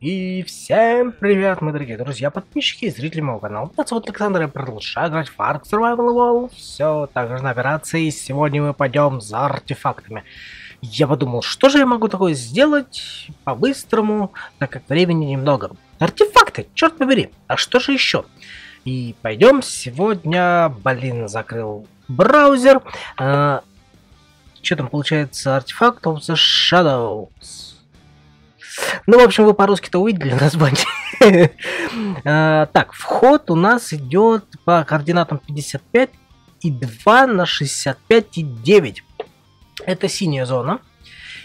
И всем привет, мои дорогие друзья, подписчики и зрители моего канала. Меня зовут Александр, я продолжаю играть в Ark Survival Evolved. Все так же на операции, сегодня мы пойдем за артефактами. Я подумал, что же я могу такое сделать по-быстрому, так как времени немного. Артефакты, черт побери, а что же еще? И пойдем сегодня, блин, закрыл браузер. А, что там получается? Артефакт of the Shadows. Ну, в общем, вы по-русски-то увидели название. А, так, вход у нас идет по координатам 55 и 2 на 65 и 9. Это синяя зона.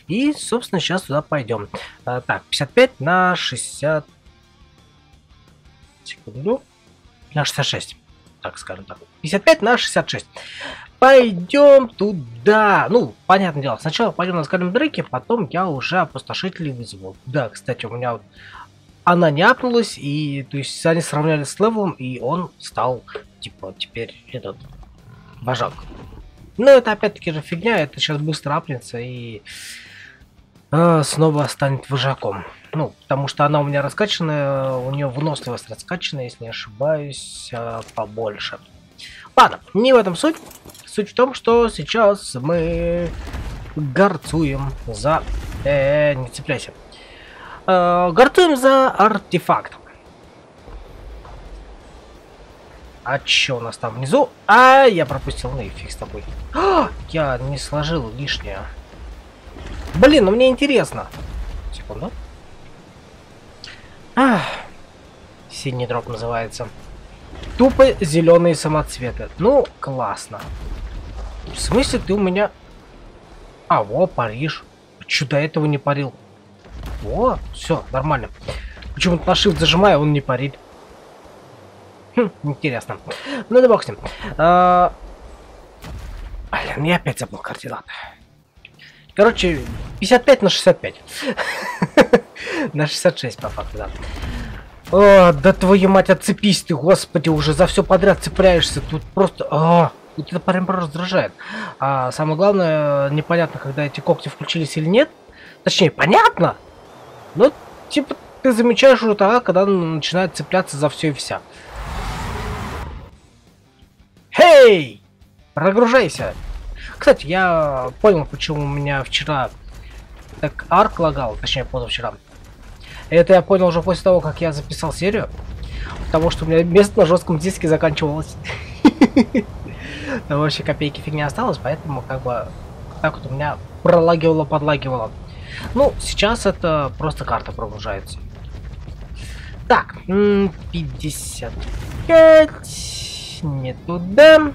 И, собственно, сейчас туда пойдем. А, так, 55 на 60... Секунду. На 66. Так, скажем так. 55 на 66. Пойдем туда. Ну, понятное дело, сначала пойдем на скалем дреке, потом я уже опустошителей вызову. Да, кстати, у меня вот она не апнулась, и то есть они сравнялись с левелом, и он стал, типа, теперь этот вожак. Но это опять-таки же фигня, это сейчас быстро апнется и э, снова станет вожаком. Ну, потому что она у меня раскачанная, у нее выносливость раскачана, если не ошибаюсь, э, побольше. Ладно, не в этом суть. Суть в том, что сейчас мы горцуем за... Э, не цепляйся. Э, горцуем за артефактом. А чё у нас там внизу? А, я пропустил, ну и фиг с тобой. А, я не сложил лишнее. Блин, ну мне интересно. Секунду. А, синий дроп называется. Тупо зеленые самоцветы. Ну, классно. В смысле ты у меня... А, во, Париж. Че этого не парил? О, все, нормально. Почему-то на shift зажимаю, он не парит. Хм, интересно. Ну да бог с ним. А... Блин, я опять забыл координаты. Короче, 55 на 65. на 66, по факту, да. О, да твою мать, отцепись ты, господи, уже за все подряд цепляешься. Тут просто... А, вот это прям раздражает. А самое главное, непонятно, когда эти когти включились или нет. Точнее, понятно. Но, типа, ты замечаешь уже тогда, когда начинает цепляться за все и вся. Хей! Прогружайся! Кстати, я понял, почему у меня вчера так арк лагал, точнее позавчера. Это я понял уже после того, как я записал серию. Потому что у меня место на жестком диске заканчивалось. Там вообще копейки фигня осталось, поэтому как бы так вот у меня пролагивало, подлагивало. Ну, сейчас это просто карта прогружается. Так, 55. Не туда.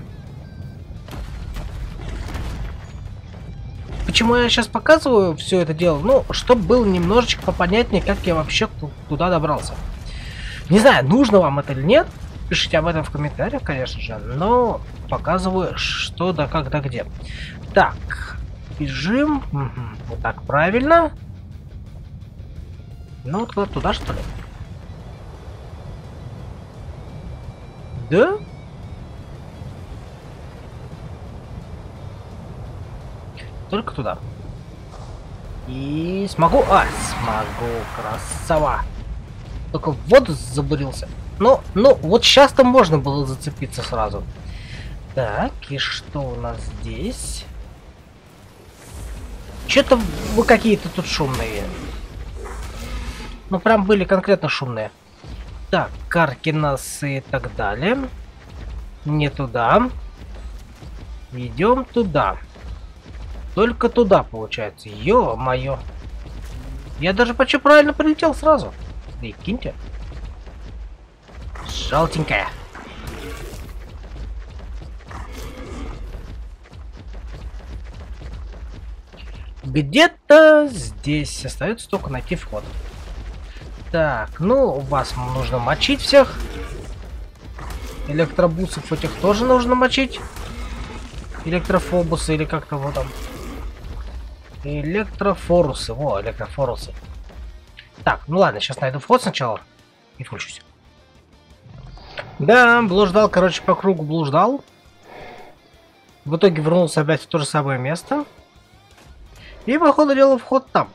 Почему я сейчас показываю все это дело? Ну, чтобы было немножечко попонятнее, как я вообще туда добрался. Не знаю, нужно вам это или нет. Пишите об этом в комментариях, конечно же. Но показываю, что да как да где. Так, бежим. Угу. Вот так правильно. Ну, туда, туда что ли? Да? Только туда. И смогу... А, смогу, красава. Только в воду забурился. Ну, ну, вот сейчас-то можно было зацепиться сразу. Так, и что у нас здесь? Что-то вы какие-то тут шумные. Ну, прям были конкретно шумные. Так, каркинасы и так далее. Не туда. Идем туда. Только туда, получается. Ё-моё. Я даже почти правильно прилетел сразу. Прикиньте. Желтенькая. Где-то здесь остается только найти вход. Так, ну, вас нужно мочить всех. Электробусов этих тоже нужно мочить. Электрофобусы или как-то вот там. Электрофорусы. Во, электрофорусы. Так, ну ладно, сейчас найду вход сначала. И включусь. Да, блуждал, короче, по кругу блуждал. В итоге вернулся опять в то же самое место. И, походу дела, вход там.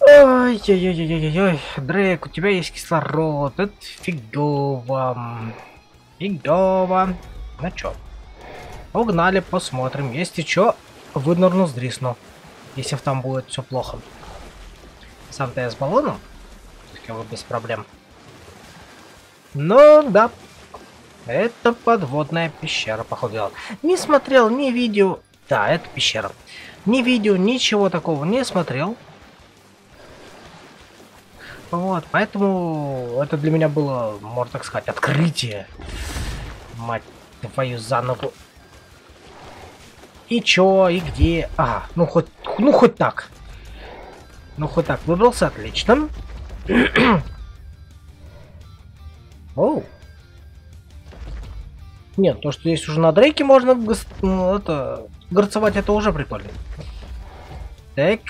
Ой-ой-ой-ой-ой, Дрейк, у тебя есть кислород, это фигово. Фигово. Ну чё, погнали, посмотрим. Если чё, вынырну, сдрисну. Если там будет все плохо. Сам-то я с баллоном, как бы без проблем. Ну, да. Это подводная пещера, походу. Не смотрел ни видео... Да, это пещера. Ни видео, ничего такого не смотрел. Вот, поэтому это для меня было, можно так сказать, открытие. Мать твою за ногу. И чё, и где? А, ну хоть, ну хоть так. Ну хоть так, выбрался, отлично. Оу. Нет, то, что здесь уже на Дрейке можно ну, это, горцевать, это уже прикольно. Так.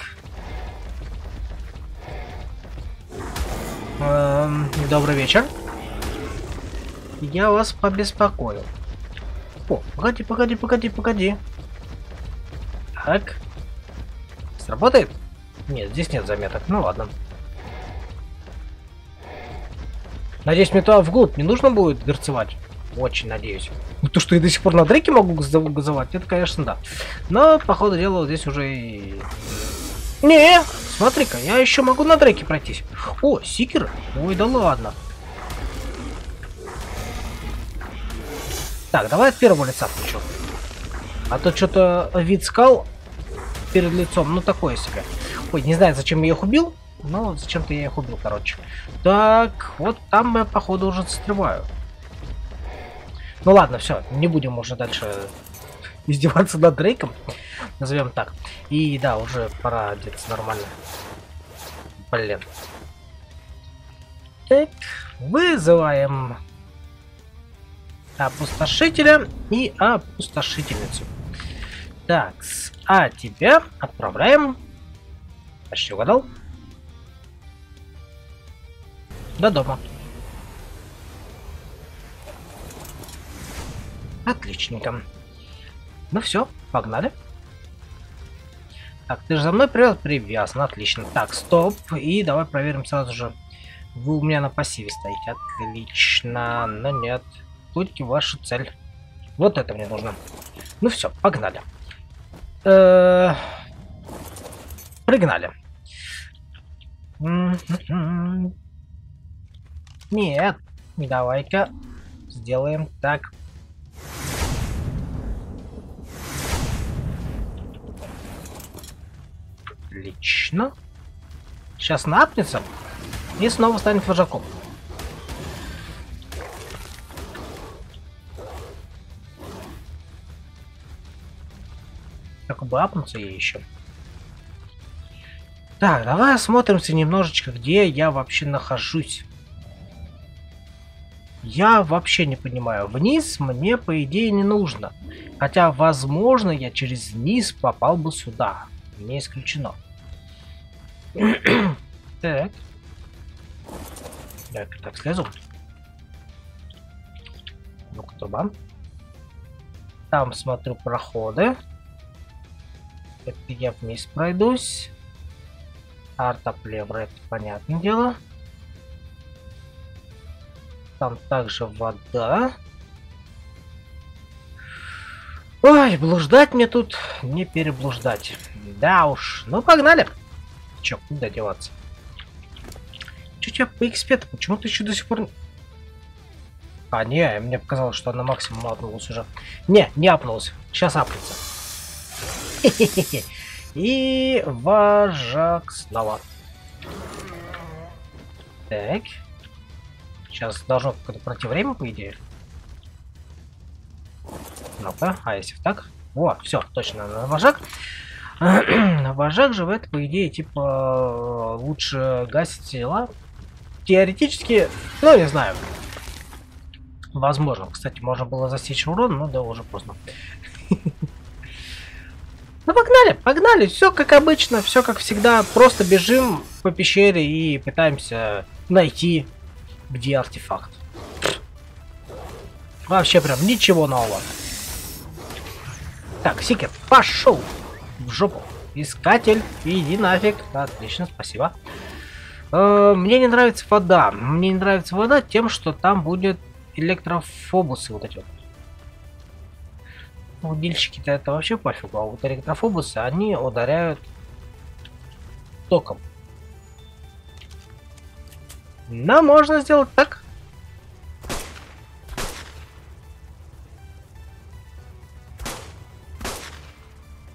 Эм, добрый вечер. Я вас побеспокоил. О, погоди, погоди, погоди, погоди. Так. Сработает? Нет, здесь нет заметок. Ну ладно. Надеюсь, мне туда вглубь не нужно будет горцевать. Очень надеюсь. Ну, то, что я до сих пор на дреке могу газовать, это, конечно, да. Но, по ходу дела, здесь уже и... Не, смотри-ка, я еще могу на дреке пройтись. О, сикер? Ой, да ладно. Так, давай от первого лица включу. А то что-то вид скал перед лицом, ну такое себе. Ой, не знаю, зачем я их убил, но зачем-то я их убил, короче. Так, вот там я, походу, уже застреваю. Ну ладно, все, не будем уже дальше издеваться над Дрейком. Назовем так. И да, уже пора одеться нормально. Блин. Так, вызываем опустошителя и опустошительницу. Так, а тебя отправляем. Почти угадал. До дома. Отличненько. Ну все, погнали. Так, ты же за мной привез? Привязан, отлично. Так, стоп. И давай проверим сразу же. Вы у меня на пассиве стоите. Отлично. Но нет. Будьте ваша цель. Вот это мне нужно. Ну все, погнали. Э Пригнали. Нет, давай-ка сделаем так. Отлично. Сейчас напнется и снова станет вожаком. Как бы апнуться ей еще. Так, давай осмотримся немножечко, где я вообще нахожусь. Я вообще не понимаю. Вниз мне, по идее, не нужно. Хотя, возможно, я через низ попал бы сюда. Не исключено. так. Так, так, слезу. Ну-ка, труба. Там смотрю проходы. Это я вниз пройдусь. Артоплевра, это понятное дело. Там также вода. Ой, блуждать мне тут не переблуждать. Да уж, ну погнали. Чё, куда деваться? Чё тебя по XP-то? Почему ты еще до сих пор... А, не, мне показалось, что она максимум апнулась уже. Не, не апнулась. Сейчас апнется. И вожак снова. Так. Сейчас должно какое-то пройти время, по идее. Ну-ка, а если так? О, все, точно, вожак. вожак живет, по идее, типа, лучше гасить тела. Теоретически, ну, не знаю. Возможно. Кстати, можно было засечь урон, но да, уже поздно. Ну погнали, погнали, все как обычно, все как всегда, просто бежим по пещере и пытаемся найти, где артефакт. Вообще прям ничего нового. Так, Сикет, пошел в жопу. Искатель, иди нафиг. Отлично, спасибо. Э, мне не нравится вода. Мне не нравится вода тем, что там будет электрофобусы вот эти вот. Удильщики-то это вообще пофигу, а вот электрофобусы, они ударяют током. Но можно сделать так.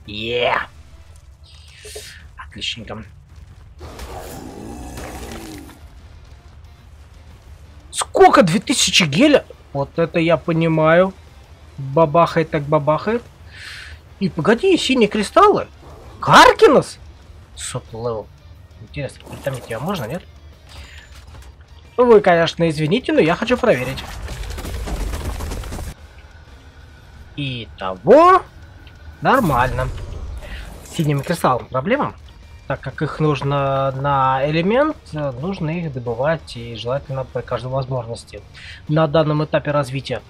Yeah. Отличненько. Сколько? 2000 геля? Вот это я понимаю. Бабахает так бабахает. И погоди, синие кристаллы? Каркинос? Сотый level. Интересно, притеймить тебя можно, нет? Вы, конечно, извините, но я хочу проверить. Итого, нормально. С синими кристаллами проблема, так как их нужно на элемент, нужно их добывать и желательно при каждой возможности на данном этапе развития.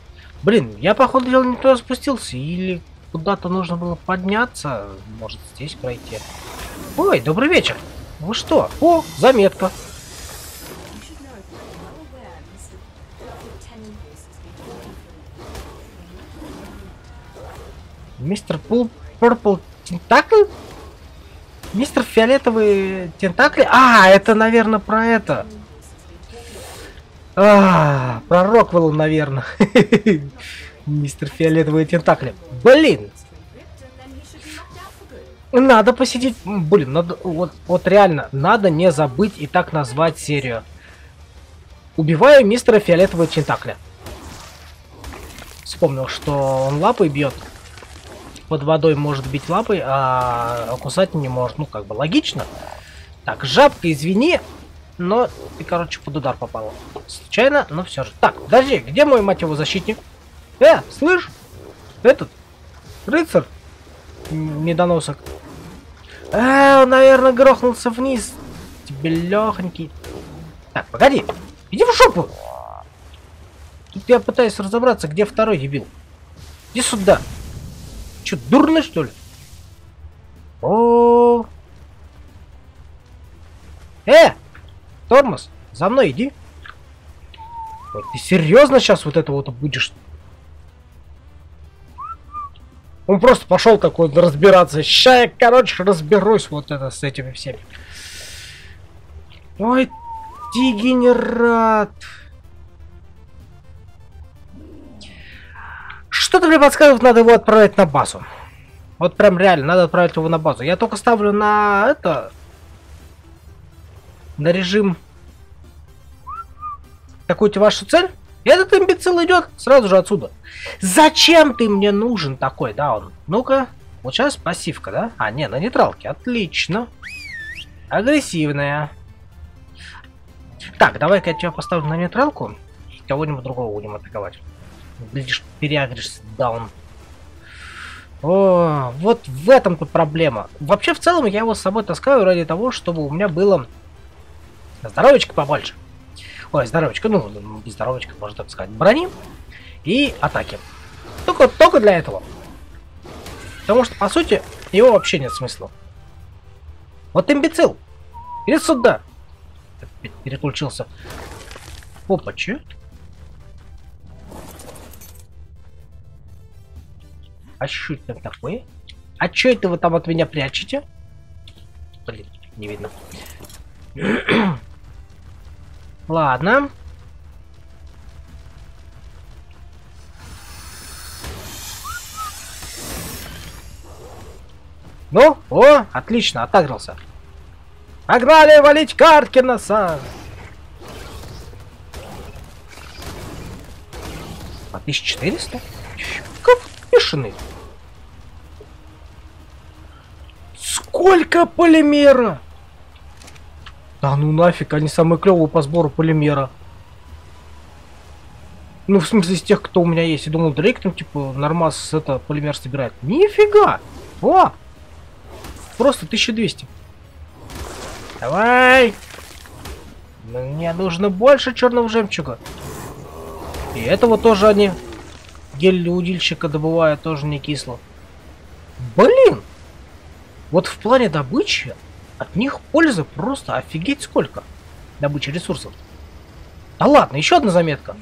Блин, я походу дела не туда спустился или куда-то нужно было подняться, может здесь пройти. Ой, добрый вечер. Вы что? О, заметка. Мистер Пул Purple Тентакль? Мистер Фиолетовый Тентакли? А, это, наверное, про это. А, про Роквелл, наверное. Мистер Фиолетовые Тентакли. Блин! Надо посидеть. Блин, надо. Вот, вот реально, надо не забыть и так назвать серию. Убиваю мистера Фиолетового Тентакля. Вспомнил, что он лапой бьет под водой может бить лапой, а кусать не может. Ну, как бы логично. Так, жабка, извини, но ты, короче, под удар попала. Случайно, но все же. Так, подожди, где мой, мать его, защитник? Э, слышь? Этот, рыцарь, недоносок. А, он, наверное, грохнулся вниз. Тебе легонький. Так, погоди, иди в шопу. Тут я пытаюсь разобраться, где второй дебил. Иди сюда. Че, дурный, что ли? О, Э! Тормоз, за мной иди. Ой, ты серьезно сейчас вот это вот будешь? Он просто пошел такой разбираться. Ща я, короче, разберусь вот это с этими всеми. Ой, дегенерат. Что-то мне подсказывает, надо его отправить на базу. Вот прям реально, надо отправить его на базу. Я только ставлю на это... На режим... Какую-то вашу цель? И этот имбецил идет сразу же отсюда. Зачем ты мне нужен такой, да, он? Ну-ка, вот сейчас пассивка, да? А, не, на нейтралке, отлично. Агрессивная. Так, давай-ка я тебя поставлю на нейтралку. Кого-нибудь другого будем атаковать. Глядишь, переагришься, даун. О, вот в этом-то проблема. Вообще, в целом, я его с собой таскаю ради того, чтобы у меня было здоровечко побольше. Ой, здоровечка, ну, здоровечка, можно так сказать, брони и атаки. Только, только для этого. Потому что, по сути, его вообще нет смысла. Вот имбецил. Иди сюда. Переключился. Опа, че? А что это такое? А что это вы там от меня прячете? Блин, не видно. Ладно. Ну, о, отлично, отыгрался. Погнали валить Каркинаса! По 1400? Как бешеный. Сколько полимера? Да ну нафиг, они самые клевые по сбору полимера. Ну, в смысле, из тех, кто у меня есть. Я думал, Дрейк там, типа, нормас это полимер собирает. Нифига! О! Просто 1200. Давай! Мне нужно больше черного жемчуга. И этого тоже они гель удильщика добывают, тоже не кисло. Блин! Вот в плане добычи от них пользы просто офигеть сколько. Добычи ресурсов. Да ладно, еще одна заметка.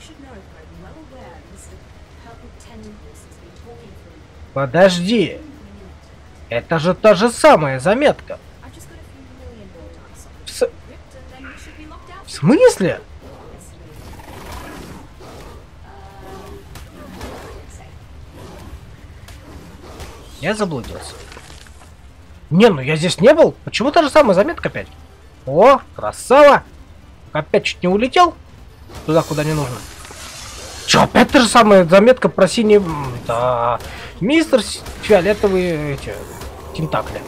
Подожди. Это же та же самая заметка. В, с... в смысле? Я заблудился. Не, ну я здесь не был. Почему та же самая заметка опять? О, красава! Опять чуть не улетел туда, куда не нужно. Че, опять та же самая заметка про синий... Да, мистер фиолетовые эти... Тентакли.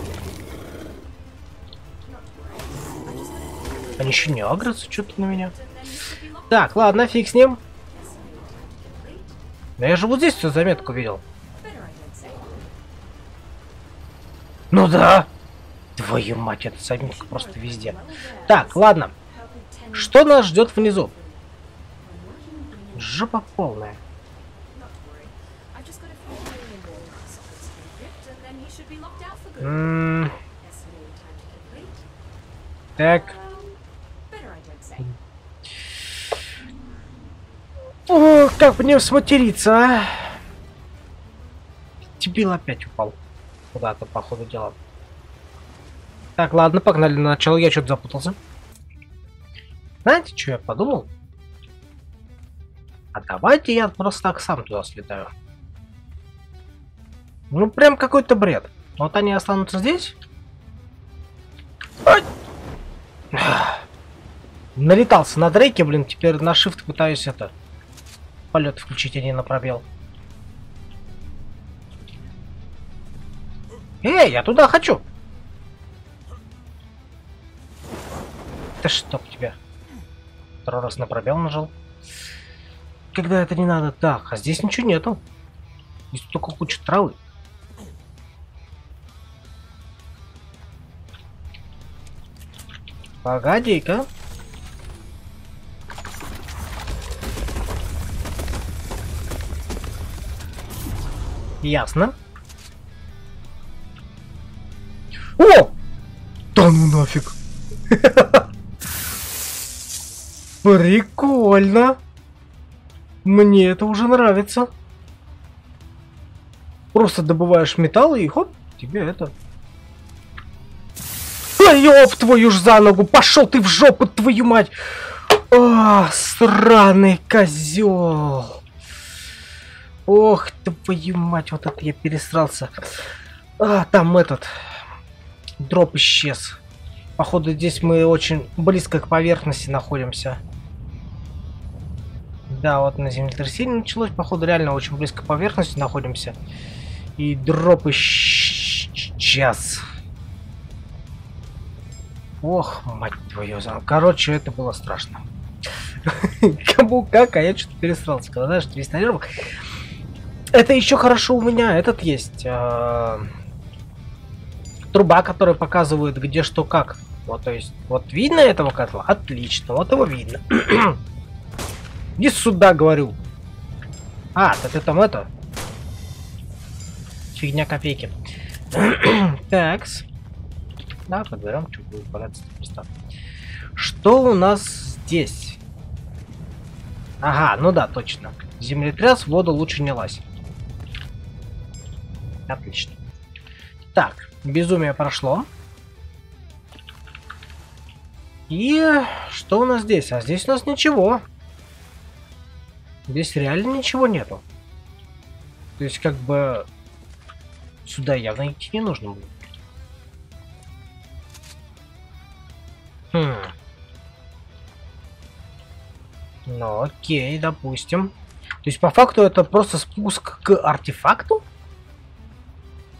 Они еще не агрятся что-то на меня. Так, ладно, фиг с ним. Да я же вот здесь всю заметку видел. Ну да. Твою мать, эта заметка просто везде. Так, ладно. Что нас ждет внизу? Жопа полная. -м так. О, как мне сматериться, а? Дебил опять упал. Куда-то, по ходу дела. Так, ладно, погнали на начало. Я что-то запутался. Знаете, что я подумал? А давайте я просто так сам туда слетаю. Ну, прям какой-то бред. Вот они останутся здесь. Ай! Налетался на Дрейке, блин, теперь на shift пытаюсь это... Полет включить, а не на пробел. Эй, я туда хочу! Да чтоб тебя. Второй раз на пробел нажал когда это не надо. Так, а здесь ничего нету. Здесь только куча травы. Погоди-ка. Ясно. О! Да ну нафиг. Прикольно. Мне это уже нравится. Просто добываешь металл и хоп, тебе это. А ёб твою ж за ногу! Пошел ты в жопу, твою мать! О, сраный козел! Ох, твою мать, вот это я пересрался. А, там этот дроп исчез. Походу здесь мы очень близко к поверхности находимся. Да, вот на землетрясение началось. Походу, реально очень близко к поверхности находимся. И дропы сейчас. Ох, мать твою. Короче, это было страшно. Кому как, а я что-то пересрался. Когда, знаешь, весь наверх. Это еще хорошо у меня. Этот есть. Труба, которая показывает, где что как. Вот, то есть, вот видно этого котла? Отлично, вот его видно. Иди сюда, говорю. А, да ты там это... Фигня копейки. Такс. Да, подберем, что будет валяться места. Что у нас здесь? Ага, ну да, точно. Землетряс воду лучше не лазь. Отлично. Так, безумие прошло. И что у нас здесь? А здесь у нас ничего. Здесь реально ничего нету. То есть, как бы, сюда явно идти не нужно было. Хм. Ну, окей, допустим. То есть, по факту, это просто спуск к артефакту?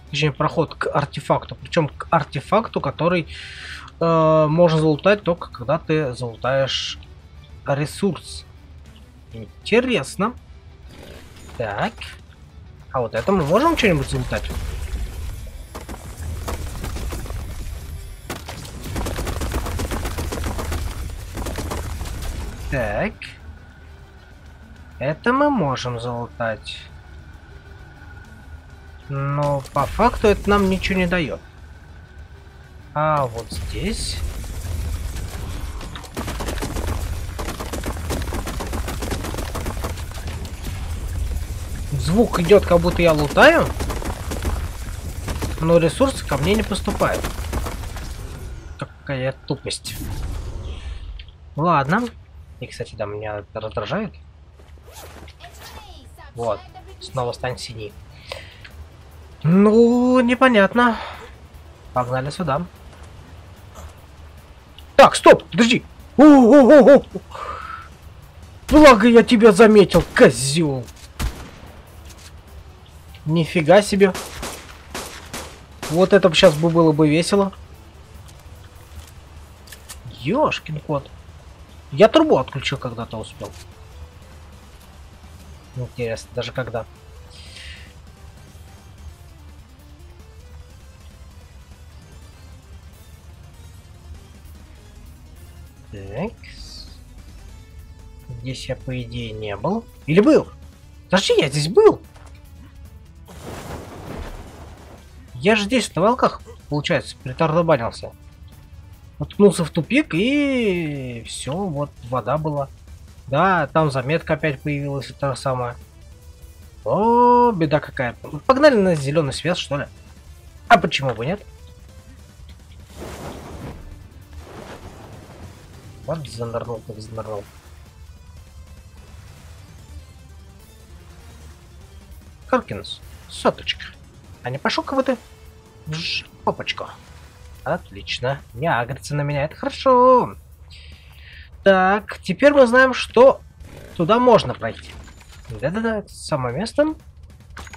Точнее, проход к артефакту. Причем к артефакту, который э, можно залутать только когда ты залутаешь ресурс. Интересно. Так. А вот это мы можем что-нибудь залутать? Так. Это мы можем залутать. Но по факту это нам ничего не дает. А вот здесь... Звук идет, как будто я лутаю. Но ресурсы ко мне не поступают. Какая тупость. Ладно. И, кстати, да, меня раздражает. Вот. Снова стань синий. Ну, непонятно. Погнали сюда. Так, стоп, подожди. О -о -о -о. Благо я тебя заметил, козел. Нифига себе. Вот это сейчас бы было бы весело. Ёшкин кот. Я трубу отключил когда-то успел. Интересно, даже когда. Так. Здесь я, по идее, не был. Или был? Подожди, я здесь был. Я же здесь, на волках, получается, притардобанился. Уткнулся в тупик и все, вот вода была. Да, там заметка опять появилась, это самое. О, беда какая. Погнали на зеленый свет, что ли? А почему бы нет? Вот занырнул, так занырнул. Каркинс, соточка. А не пошел-ка ты в. Отлично. Не агрится на меня, это хорошо. Так, теперь мы знаем, что туда можно пройти. Да-да-да, самое место.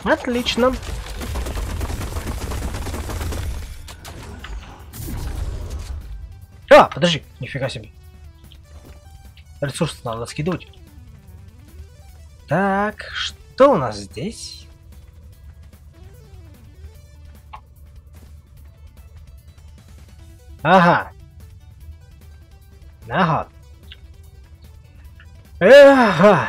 Отлично. А, подожди, нифига себе. Ресурсы надо скидывать. Так, что у нас здесь? Ага. Ага. Ага.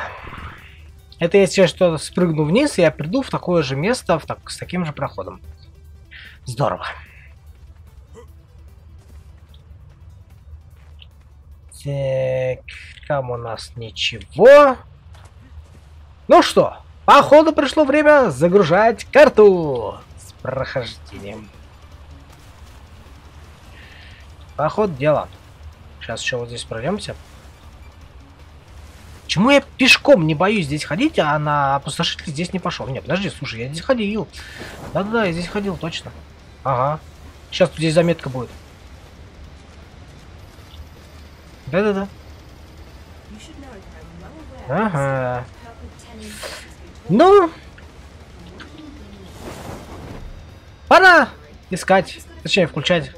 Это я что-то спрыгну вниз, я приду в такое же место в так, с таким же проходом. Здорово. Так, там у нас ничего. Ну что, походу пришло время загружать карту с прохождением. Поход дела. Сейчас еще вот здесь пройдемся. Почему я пешком не боюсь здесь ходить, а на опустошитель здесь не пошел? Нет, подожди, слушай, я здесь ходил. Да-да-да, я здесь ходил, точно. Ага. Сейчас тут здесь заметка будет. Да-да-да. Ага. Ну. Пора искать. Точнее, включать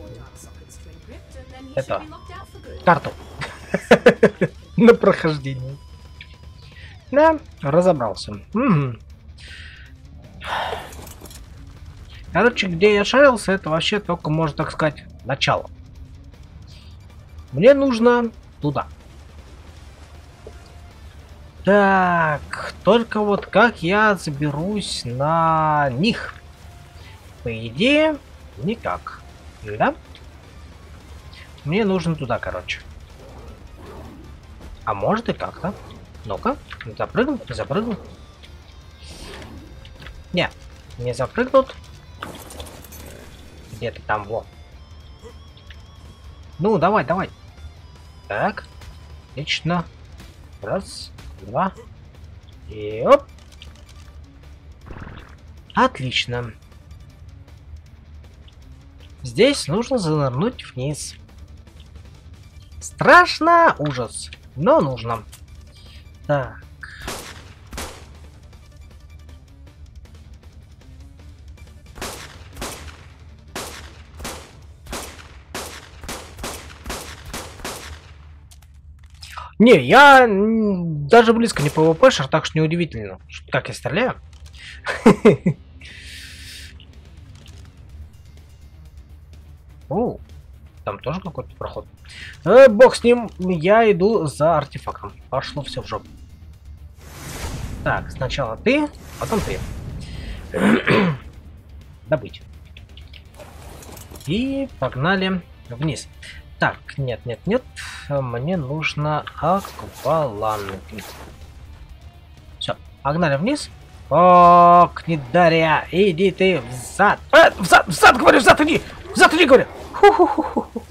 это, карту на прохождение. Да, разобрался. Угу. Короче, где я шарился, это вообще только, можно так сказать, начало. Мне нужно туда. Так, только вот как я заберусь на них? По идее, никак. Да? Мне нужно туда, короче. А может и как-то. Ну-ка, запрыгнул, не запрыгнул. Не, не запрыгнут. Где-то там, во. Ну, давай, давай. Так, отлично. Раз, два. И оп. Отлично. Здесь нужно занырнуть вниз. Страшно, ужас, но нужно. Так. Не, я даже близко не пвпшер, так что неудивительно, как я стреляю. Оу. Там тоже какой-то проход. Э, бог с ним, я иду за артефактом. Пошло все в жопу. Так, сначала ты, потом ты. добыть. И погнали вниз. Так, нет, нет, нет. Мне нужно акваланги. Все, погнали вниз. О, Книдария, иди ты взад. Э, взад, взад, говорю, взад иди. Взад иди, говорю. Ху -ху -ху -ху.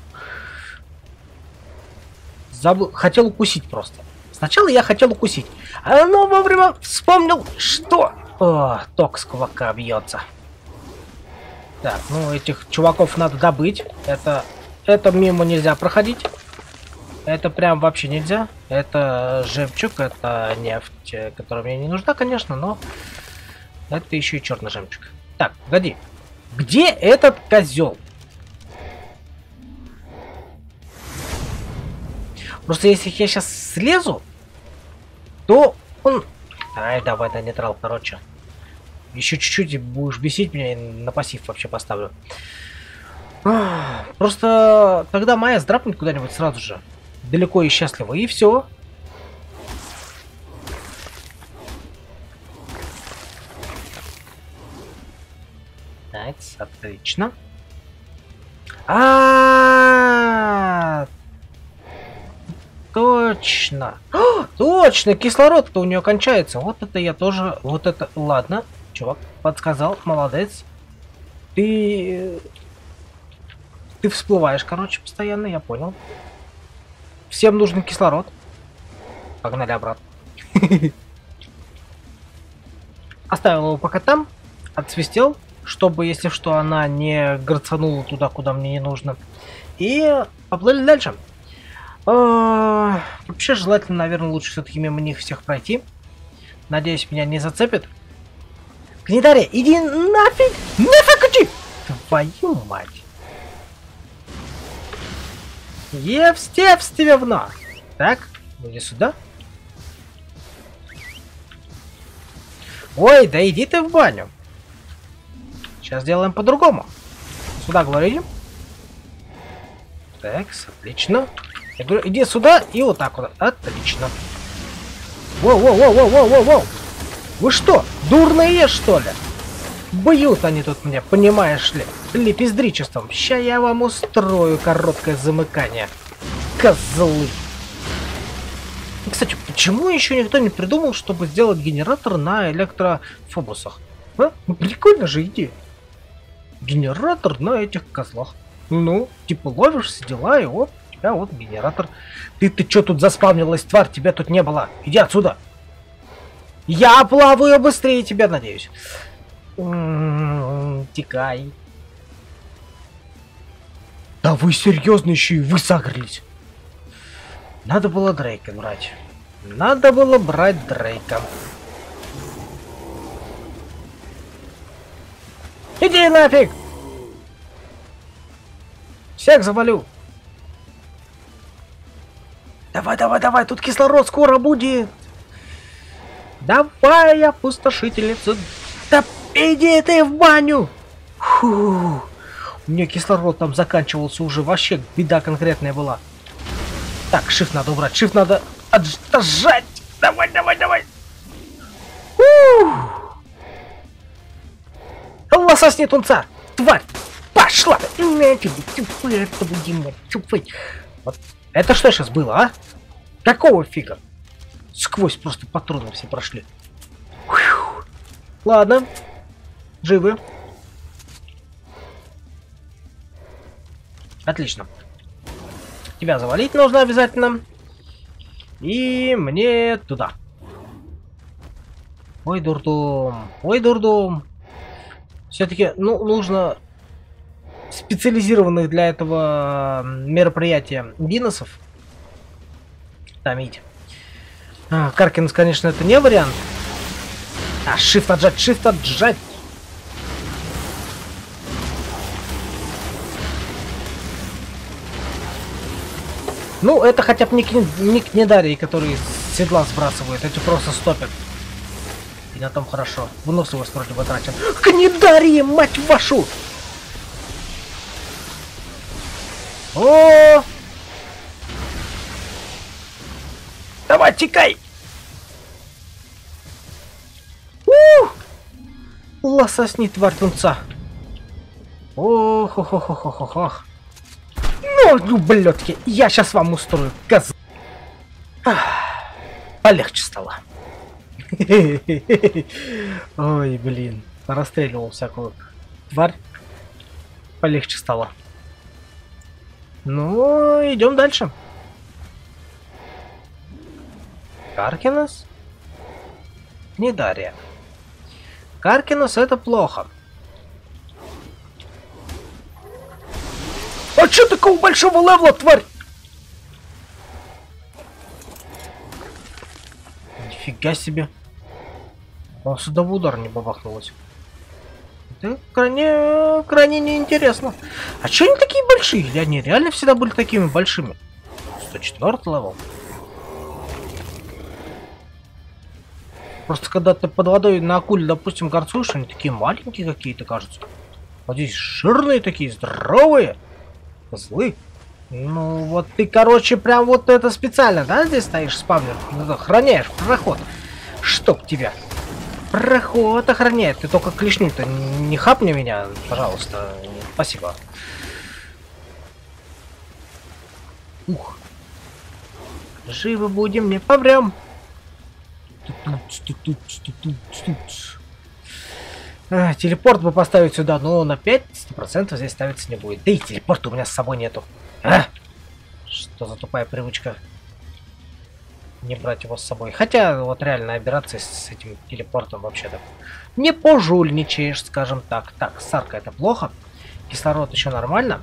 Забыл, хотел укусить просто. Сначала я хотел укусить, а но вовремя вспомнил, что... О, ток с кулака бьется. Так, ну этих чуваков надо добыть. Это, это мимо нельзя проходить. Это прям вообще нельзя. Это жемчуг, это нефть, которая мне не нужна, конечно, но это еще и черный жемчуг. Так, погоди. Где этот козел? Просто если я сейчас слезу, то он... Ай, давай на нейтрал, короче. Еще чуть-чуть будешь бесить меня и на пассив вообще поставлю. Просто тогда Майя сдрапнет куда-нибудь сразу же. Далеко и счастливо. И все. Так, отлично. А, Точно. Точно, кислород-то у нее кончается. Вот это я тоже... Вот это... Ладно, чувак подсказал, молодец. Ты... Ты всплываешь, короче, постоянно, я понял. Всем нужен кислород. Погнали обратно. Оставил его пока там. Отсвистел, чтобы, если что, она не грацанула туда, куда мне не нужно. И поплыли дальше. А, вообще желательно, наверное, лучше все-таки мимо них всех пройти. Надеюсь, меня не зацепит. Гнедария, иди нафиг! Нафиг иди! Твою мать! Евстевствевна! Так, иди сюда. Ой, да иди ты в баню. Сейчас сделаем по-другому. Сюда, говорю, Так, отлично. Я говорю, иди сюда и вот так вот. Отлично. Воу-воу-воу-воу-воу-воу! Вы что, дурные, что ли? Бьют они тут меня, понимаешь ли, лепездричеством. Ща я вам устрою короткое замыкание. Козлы. И, кстати, почему еще никто не придумал, чтобы сделать генератор на электрофобусах? А? Ну, прикольно же идея. Генератор на этих козлах. Ну, типа ловишь, все дела, и оп, тебя вот генератор. Ты, ты что тут заспавнилась, тварь? Тебя тут не было. Иди отсюда. Я плаваю быстрее тебя, надеюсь. М-м-м, текай. Да вы серьезно еще и вы сагрились. Надо было Дрейка брать. Надо было брать Дрейка. Иди нафиг! Всех завалю. Давай, давай, давай, тут кислород скоро будет. Давай, опустошительница. Да иди ты в баню. Фу. У меня кислород там заканчивался уже. Вообще беда конкретная была. Так, shift надо убрать. Shift надо отжать. Давай, давай, давай. Лососни тунца. Тварь. Пошла. Это что сейчас было, а? Какого фига? Сквозь просто патроны все прошли. Фух. Ладно. Живы. Отлично. Тебя завалить нужно обязательно. И мне туда. Ой, дурдом. Ой, дурдом. Все-таки, ну, нужно специализированных для этого мероприятия диносов томить. А, Каркинс, конечно, это не вариант. А, shift отжать, shift отжать. Ну, это хотя бы не, не Кнедарии, которые с седла сбрасывают. Эти просто стопят. И на том хорошо. Выносливость вроде бы тратят. Кнедарии, мать вашу! О! Давай, текай! Ух! Лососни, тварь тунца. Ох, ох, ох, ох, ох, ох. Ну, блядки, я сейчас вам устрою, козы. Полегче стало. Ой, блин. Расстреливал всякую тварь. Полегче стало. Ну, идем дальше. Каркинес? Не Дарья. Каркинес это плохо. А чё такого большого левла, тварь? Нифига себе. Он сюда в удар не бабахнулось. Это крайне, крайне неинтересно. А чё они такие большие? Или они реально всегда были такими большими? 104 level. Просто когда ты под водой на акуле, допустим, горцуешь, они такие маленькие какие-то кажутся. Вот здесь жирные такие, здоровые. Злы. Ну, вот ты, короче, прям вот это специально, да, здесь стоишь spawner? Ну, охраняешь проход. Чтоб тебя. Проход охраняет. Ты только клешню-то не хапни меня, пожалуйста. Спасибо. Ух. Живы будем, не помрем. А, телепорт бы поставить сюда, но на 5% здесь ставиться не будет. Да и телепорта у меня с собой нету. А? Что за тупая привычка? Не брать его с собой. Хотя, вот реально, операция с этим телепортом вообще-то. Не пожульничаешь, скажем так. Так, сарка это плохо. Кислород еще нормально.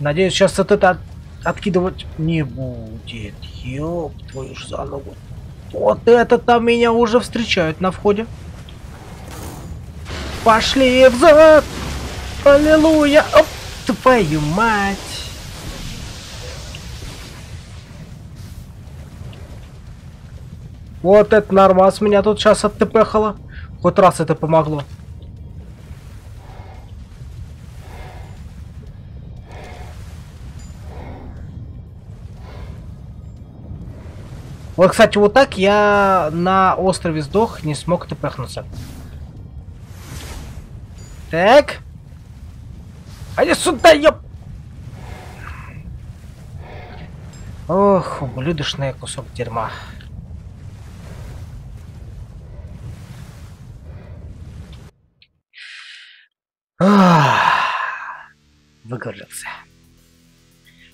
Надеюсь, сейчас вот это откидывать не будет. Ёб твою ж за ногу. Вот это там меня уже встречают на входе. Пошли взад! Аллилуйя! Оп, твою мать! Вот это нормас меня тут сейчас оттепехало. Хоть раз это помогло. Вот, кстати, вот так я на острове сдох, не смог тпхнуться. Так. А не сюда, ёп! Ох, ублюдочный кусок дерьма. Выговорился.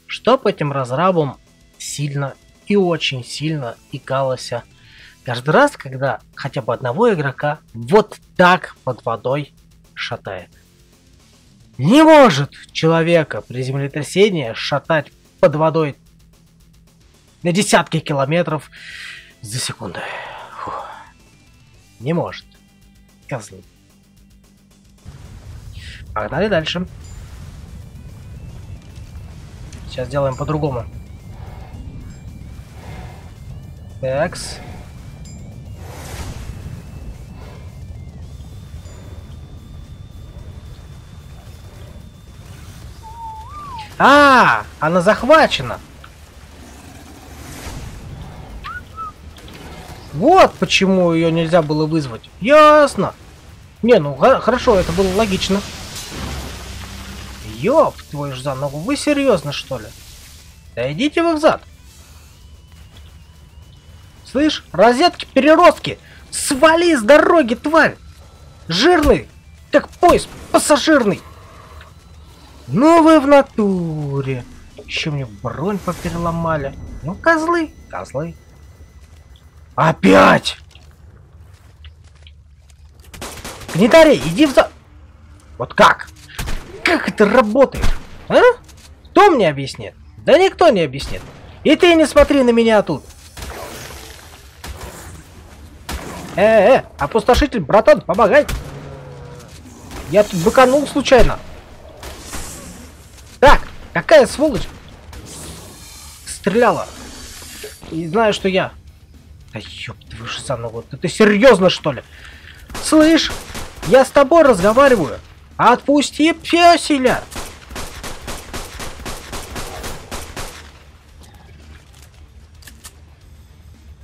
Чтоб этим разрабам сильно и очень сильно икалося каждый раз, когда хотя бы одного игрока вот так под водой шатает. Не может человека при землетрясении шатать под водой на десятки километров за секунду. Фух. Не может. Козлы. Погнали дальше. Сейчас сделаем по-другому. Такс. А, она захвачена. Вот почему ее нельзя было вызвать. Ясно. Не, ну хорошо, это было логично. Ёб твой ж за ногу, вы серьезно что ли? Да идите вы взад. Слышь, розетки, переростки, свали с дороги, тварь! Жирный, как поезд пассажирный. Ну вы в натуре. Еще мне бронь попереломали. Ну, козлы, козлы. Опять! Гнитарий, иди в за... Вот как? Как это работает? А? Кто мне объяснит? Да никто не объяснит. И ты не смотри на меня тут. Э, э, опустошитель, братан, помогай. Я тут быканул случайно. Так, какая сволочь стреляла. И знаю, что я. Да ёб твою ж вот ты серьезно что ли? Слышь, я с тобой разговариваю. Отпусти песеля.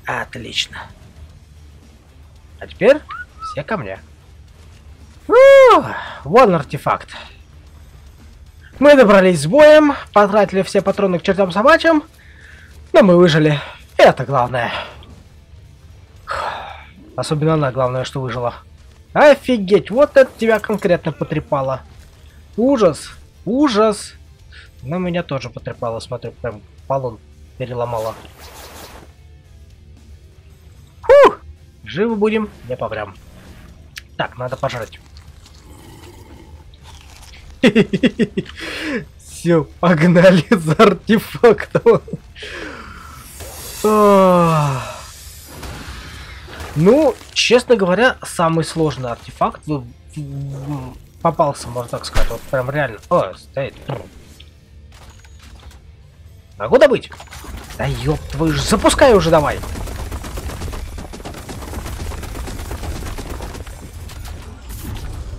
Отлично. А теперь все ко мне. Фу, вон артефакт. Мы добрались с боем, потратили все патроны к чертям собачьим, но мы выжили. И это главное. Особенно она, главное, что выжила. Офигеть, вот это тебя конкретно потрепало. Ужас, ужас. Но меня тоже потрепало, смотрю, прям полон переломало. Фух! Живы будем, не помрем. Так, надо пожрать. Все, погнали за артефактом. Ну, честно говоря, самый сложный артефакт попался, можно так сказать. Вот прям реально. О, стоит. Могу добыть? Да ёб твою ж, запускай уже давай.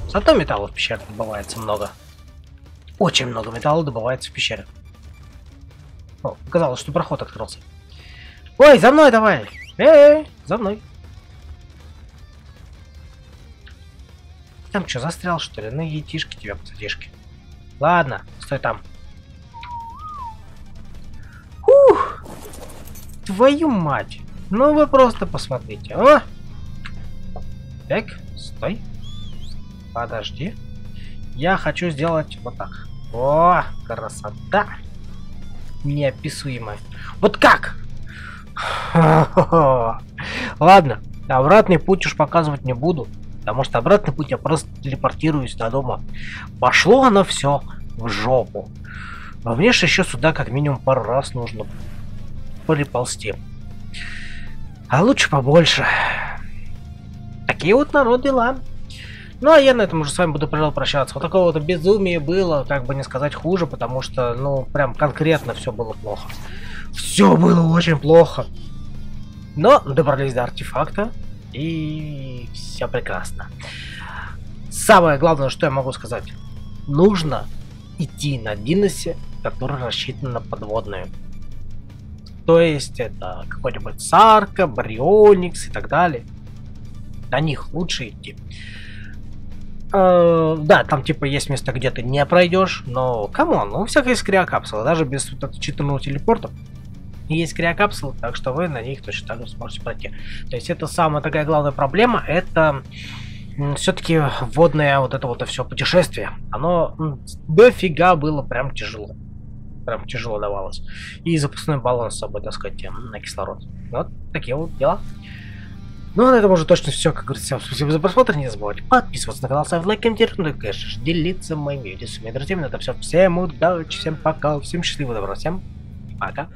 Зато металла в пещере добывается много. Очень много металла добывается в пещере. О, показалось, что проход открылся. Ой, за мной давай! Эй, за мной. Там что, застрял что ли? Ну, етишки тебя, пацатишки. Ладно, стой там. Ух! Твою мать! Ну вы просто посмотрите, а? Так, стой. Подожди. Я хочу сделать вот так. О, красота! Неописуемая. Вот как? Ладно, обратный путь уж показывать не буду. Потому что обратный путь я просто телепортируюсь до дома. Пошло оно все в жопу. А мне же еще сюда как минимум пару раз нужно приползти. А лучше побольше. Такие вот народ дела. Ну, а я на этом уже с вами буду, пожалуй, прощаться. Вот такого вот безумия было, как бы не сказать хуже, потому что, ну, прям конкретно все было плохо. Все было очень плохо. Но добрались до артефакта, и все прекрасно. Самое главное, что я могу сказать. Нужно идти на Диносе, который рассчитан на подводную. То есть это какой-нибудь Сарко, Барионикс и так далее. На них лучше идти. Uh, да, там типа есть место, где ты не пройдешь, но come on, у всех есть криокапсулы, даже без вот этого телепорта. Есть криокапсулы, так что вы на них точно так же сможете пройти. То есть это самая такая главная проблема, это все-таки водное вот это вот все путешествие. Оно дофига было прям тяжело. Прям тяжело давалось. И запасной баллон с собой таскать на кислород. Вот такие вот дела. Ну, а на этом уже точно все, как говорится. Спасибо за просмотр, не забывайте подписываться на канал, ставить лайк, комментировать, ну и, конечно же, делиться моими видео с моими друзьями. Это все. Всем удачи, всем пока, всем счастливого, добра, всем пока.